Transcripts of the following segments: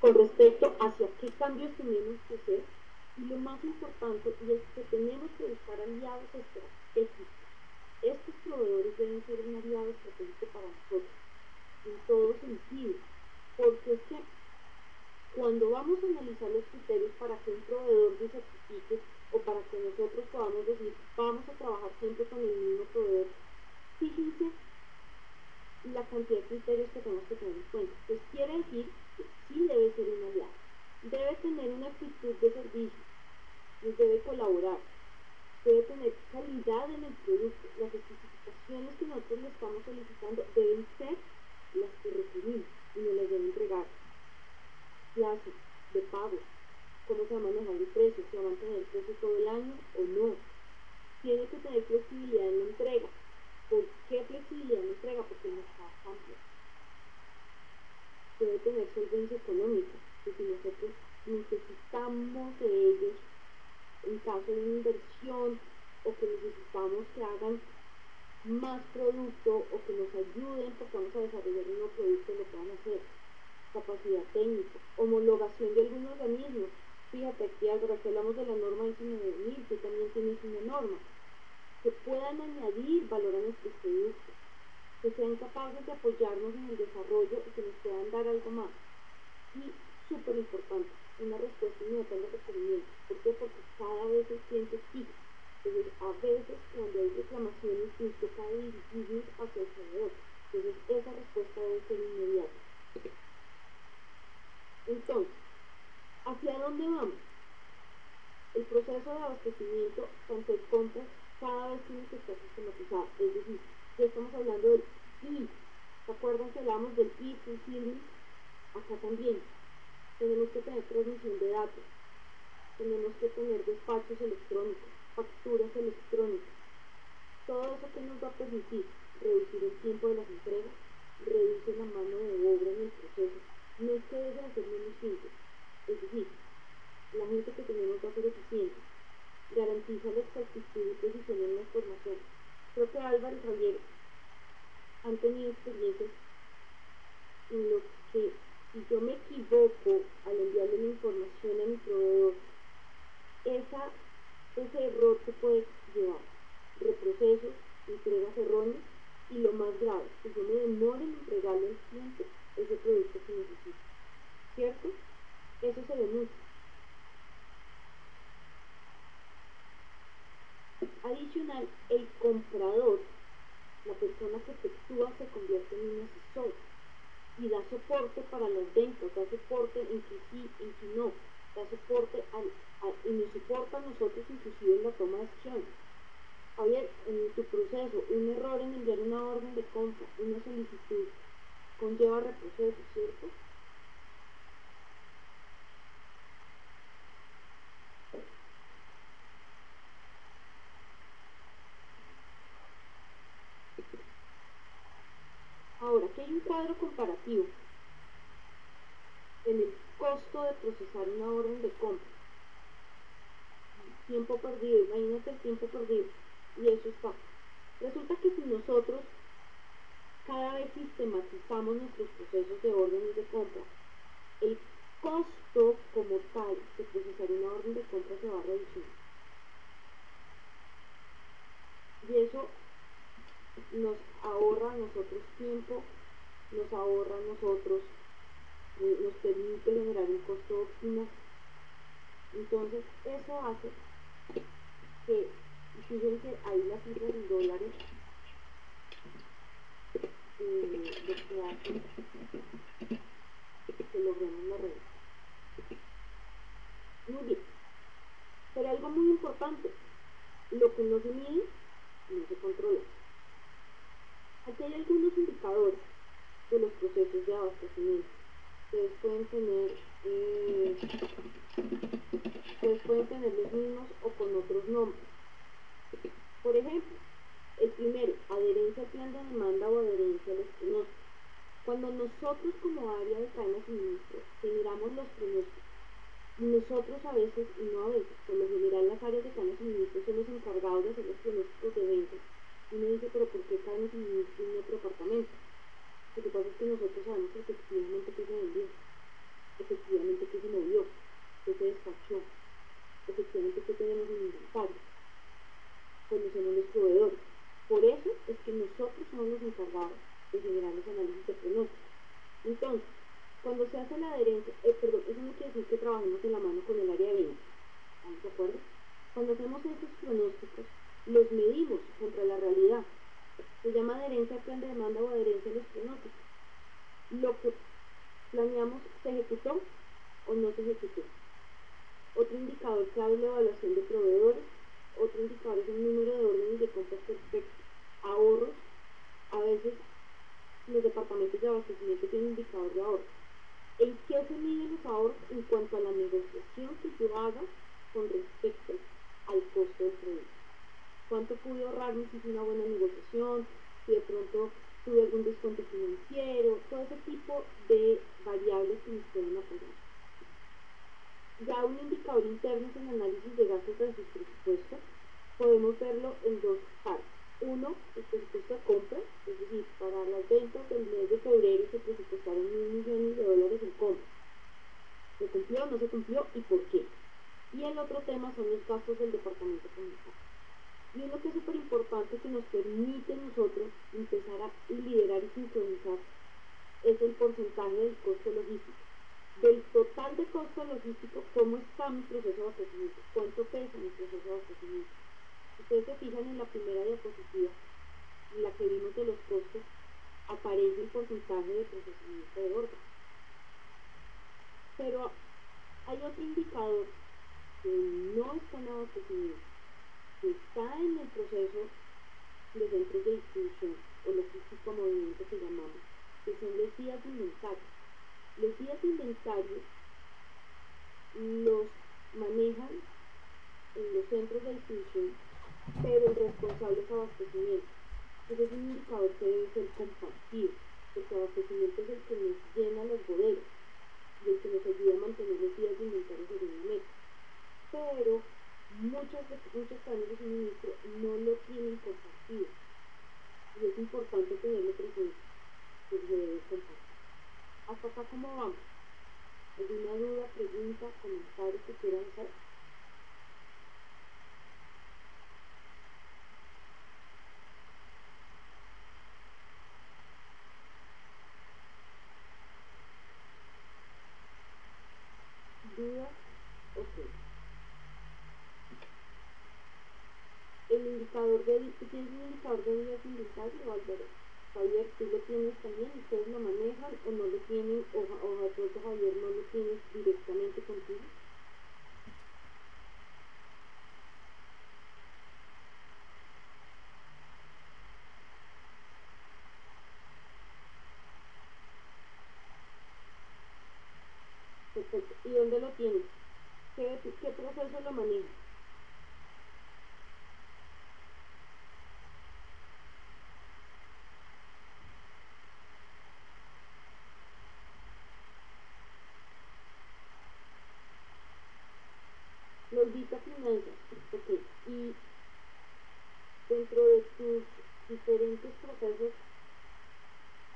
con respecto hacia qué cambios tenemos que hacer y lo más importante es que tenemos que buscar aliados estratégicos. Estos proveedores deben ser un aliado estratégico para nosotros, en todo sentido, porque es que cuando vamos a analizar los criterios para que un proveedor se certifique o para que nosotros podamos decir vamos a trabajar siempre con el mismo proveedor, fíjense la cantidad de criterios que tenemos que tener en cuenta. Pues quiere decir que sí debe ser un aliado, debe tener una actitud de servicio, nos colaborar, debe tener calidad en el producto, las especificaciones que nosotros le estamos solicitando deben ser las que requerimos y nos las deben entregar plazo de pago, cómo se va a manejar el precio, si va a mantener el precio todo el año o no. Tiene que tener flexibilidad en la entrega. ¿Por qué flexibilidad en la entrega? Porque no está cambia. Debe tener solvencia económica, que si nosotros necesitamos de ellos en caso de una inversión o que necesitamos que hagan más producto o que nos ayuden porque vamos a desarrollar un nuevo producto, lo puedan hacer capacidad técnica, homologación de algunos organismos. Fíjate aquí, ahora que hablamos de la norma 19.000, que también tiene una norma, que puedan añadir valor a nuestros productos, que sean capaces de apoyarnos en el desarrollo y que nos puedan dar algo más. Y súper importante, una respuesta inmediata a los requerimientos. ¿Por qué? Porque cada vez el cliente exige. Entonces, a veces cuando hay reclamaciones, nos toca dirigirnos hacia el proveedor. Entonces, esa respuesta debe ser inmediata. Entonces, ¿hacia dónde vamos? El proceso de abastecimiento, tanto de compras, cada vez tiene que estar sistematizado. Es decir, ya estamos hablando del I. ¿Se acuerdan que hablamos del I? Acá también. Tenemos que tener transmisión de datos. Tenemos que tener despachos electrónicos, facturas electrónicas. Todo eso que nos va a permitir reducir el tiempo de las entregas, reduce la mano de obra en el proceso no es que debe hacer menos simple. Es decir, la gente que tenemos va a ser eficiente, garantiza la exactitud y precisión en la información. Creo que Álvaro y Javier han tenido experiencias en los que si yo me equivoco al enviarle la información a mi proveedor, esa, ese error se puede llevar reprocesos, entregas erróneas y lo más grave, que yo me demore en entregarle al cliente ese producto que necesita. ¿Cierto? Eso se denuncia. Adicional, el comprador, la persona que efectúa, se convierte en un asesor y da soporte para las ventas, da soporte en que sí, en que no, da soporte al, y nos soporta a nosotros inclusive en la toma de acciones. Javier, en tu proceso, un error en enviar una orden de compra, una solicitud, conlleva reproceso, ¿cierto? Ahora, aquí hay un cuadro comparativo en el costo de procesar una orden de compra. Tiempo perdido, imagínate el tiempo perdido. Y eso está. Resulta que si nosotros cada vez sistematizamos nuestros procesos de órdenes de compra, el costo como tal de procesar una orden de compra se va a reducir. Y eso nos ahorra a nosotros tiempo, nos ahorra a nosotros, eh, nos permite generar un costo óptimo. Entonces, eso hace que, fíjense ahí las cifras en dólares, eh, lo que hace que logremos la red. Muy bien. Pero algo muy importante, lo que no se mide, no se controla. Aquí hay algunos indicadores de los procesos de abastecimiento. Ustedes pueden tener, eh, ustedes pueden tener los mismos o con otros nombres. Por ejemplo, el primero, adherencia al plan de demanda o adherencia a los pronósticos. Cuando nosotros como área de cadena de suministro generamos los pronósticos, nosotros a veces, y no a veces, por lo general las áreas de cadena de suministro son los encargados de hacer los pronósticos de ventas, uno dice, pero ¿por qué cadena de suministro en otro departamento? Lo que pasa es que nosotros sabemos efectivamente que se vendió. efectivamente qué se movió, qué se despachó, efectivamente qué tenemos en inventario. Conocemos los proveedores. Por eso es que nosotros somos los encargados de generar los análisis de pronóstico. Entonces, cuando se hace la adherencia, eh, perdón, eso no quiere decir que trabajemos en la mano con el área de ventas. ¿Estamos de acuerdo? Cuando hacemos esos pronósticos, los medimos contra la realidad. Se llama adherencia a plan de demanda o adherencia a los pronósticos. Lo que planeamos se ejecutó o no se ejecutó. Otro indicador clave es la evaluación de proveedores. Otro indicador es el número de órdenes de compras perfectas. Ahorros. A veces los departamentos de abastecimiento tienen indicador de ahorro. ¿En qué se miden los ahorros en cuanto a la negociación que yo haga con respecto al costo del producto? ¿Cuánto pude ahorrarme si hice una buena negociación? Si de pronto tuve algún descuento financiero, todo ese tipo de variables que nos pueden apoyar. Ya un indicador interno es análisis de gastos de sus presupuestos. Podemos verlo en dos partes. Uno, el presupuesto de compra, es decir, para las ventas del mes de febrero se presupuestaron mil millones de dólares en compra. ¿Se cumplió o no se cumplió y por qué? Y el otro tema son los gastos del departamento comercial. Y uno que es súper importante que nos permite nosotros empezar a liderar y sincronizar es el porcentaje del costo logístico. Del total de costo logístico, ¿cómo está mi proceso de abastecimiento? ¿Cuánto pesa mi proceso de abastecimiento? Ustedes se fijan en la primera diapositiva, en la que vimos de los costos, aparece el porcentaje de procesamiento de orden. Pero hay otro indicador que no está en abastecimiento, que está en el proceso de centros de distribución o logístico movimiento que llamamos, que son los días de inventario. Los los manejan en los centros de distribución pero el responsable es abastecimiento. Ese es un indicador que debe ser compartido, porque abastecimiento es el que nos llena las bodegas y el que nos ayuda a mantener los días de inventario meta. Pero muchas, muchas cadenas de suministro no lo tienen compartido. Y es importante tenerlo presente, que debe compartir. ¿Hasta acá cómo vamos? ¿Alguna duda, pregunta, comentario que quieran hacer? El indicador de, ¿tienes un indicador de días inventario, Álvaro? Javier, tú lo tienes también, ustedes lo manejan o no lo tienen, o, o de pronto Javier no lo tienes directamente contigo. Perfecto. ¿Y dónde lo tienes? ¿Qué, qué proceso lo maneja? Lolita Finanzas, ok. Y dentro de tus diferentes procesos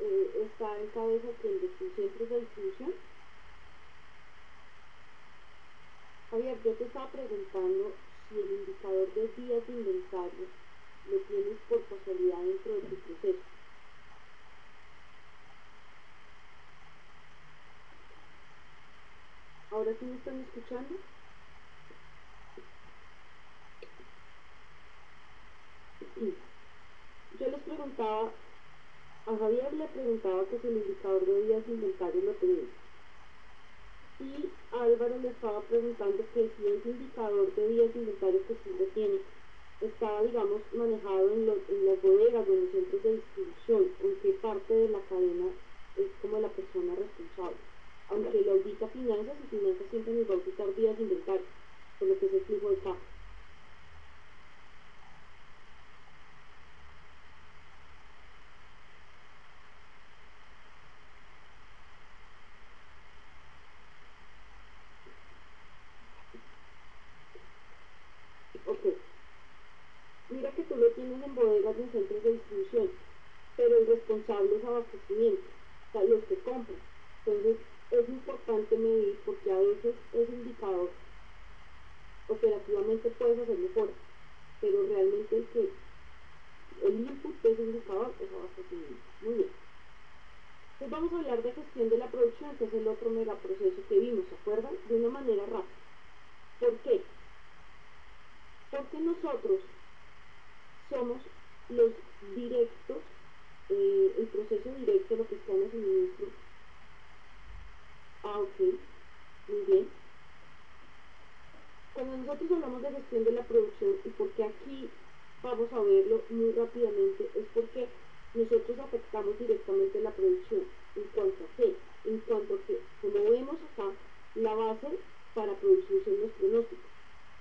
eh, está en cabeza que el de tus centros de distribución. Javier, yo te estaba preguntando si el indicador de días de inventario lo tienes por casualidad dentro de tu proceso. ¿Ahora sí me están escuchando? Yo les preguntaba, a Javier le preguntaba que si el indicador de días inventario lo tenía. Y Álvaro le estaba preguntando que si ese indicador de días inventario que sí lo tiene, estaba, digamos, manejado en, en las bodegas o en los centros de distribución, en qué parte de la cadena es como la persona responsable. Aunque lo audita finanzas, y finanzas siempre nos va a auditar días de inventario, por lo que es el flujo de caja. Mira que tú lo tienes en bodegas en centros de distribución, pero el responsable es abastecimiento, o sea, los que compran. Entonces, es importante medir porque a veces ese indicador operativamente puedes hacer mejor, pero realmente el que el input de ese indicador es bien. Muy bien. Entonces vamos a hablar de gestión de la producción, que es el otro megaproceso que vimos, ¿se acuerdan? De una manera rápida. ¿Por qué? Porque nosotros somos los directos, eh, el proceso directo, lo que está en el suministro. Ah, ok, muy bien. Cuando nosotros hablamos de gestión de la producción, y porque aquí vamos a verlo muy rápidamente, es porque nosotros afectamos directamente la producción. ¿En cuanto a qué? En cuanto a que, como vemos acá, la base para producir son los pronósticos.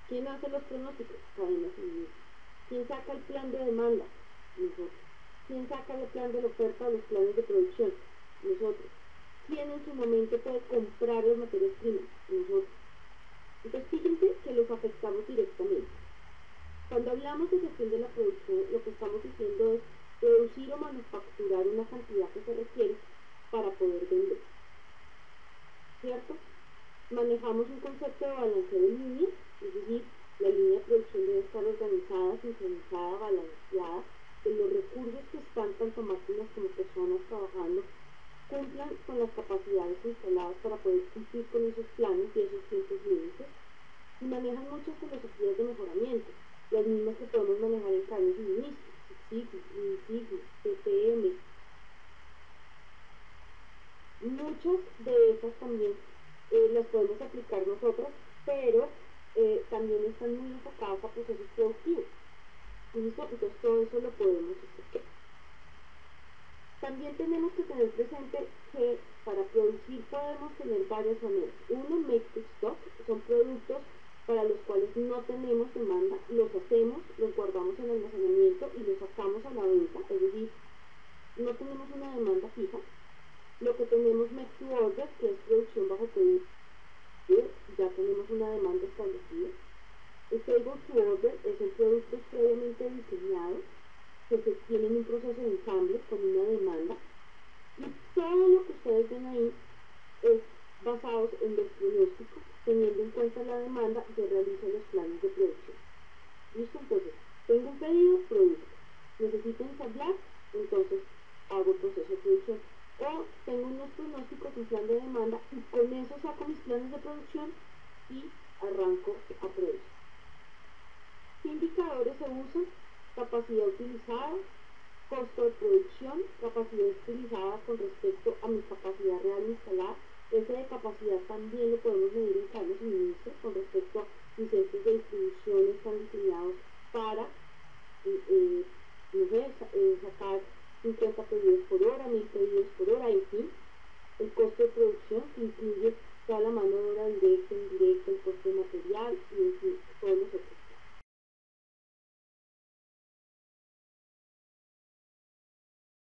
¿Quién hace los pronósticos? Cadena suministro. ¿Quién saca el plan de demanda? Nosotros. ¿Quién saca el plan de la oferta o los planes de producción? Nosotros. ¿Quién en su momento puede comprar las materias primas? Nosotros. Entonces fíjense que los afectamos directamente. Cuando hablamos de gestión de la producción, lo que estamos diciendo es producir o manufacturar una cantidad que se requiere para poder vender. ¿Cierto? Manejamos un concepto de balance de línea, es decir, la línea de producción debe estar organizada, sincronizada, balanceada, que los recursos que están, tanto máquinas como personas trabajando, cumplan con las capacidades instaladas para poder cumplir con esos planes y esos tiempos límites, y manejan muchas filosofías de mejoramiento, las mismas que podemos manejar en cadenas Sigma, Sigma, TPM. Muchas de esas también eh, las podemos aplicar nosotros, pero eh, también están muy enfocadas a procesos productivos. ¿Listo? Entonces todo eso lo podemos hacer. También tenemos que tener presente que para producir podemos tener varias maneras. Uno, make to stock, son productos para los cuales no tenemos demanda, los hacemos, los guardamos en almacenamiento y los sacamos a la venta, es decir, no tenemos una demanda fija. Lo que tenemos make to order, que es producción bajo pedido, ya tenemos una demanda establecida. El table to order es el productos previamente diseñados que se tienen un proceso de ensamble con una demanda y todo lo que ustedes ven ahí es basado en los pronósticos teniendo en cuenta la demanda, se realizan los planes de producción. ¿Listo? Entonces, tengo un pedido, producto. Necesito ensamblar, entonces hago el proceso de producción. O tengo unos pronósticos, un plan de demanda, y con eso saco mis planes de producción y arranco a producir. ¿Qué indicadores se usan? Capacidad utilizada, costo de producción, capacidad utilizada con respecto a mi capacidad real instalada,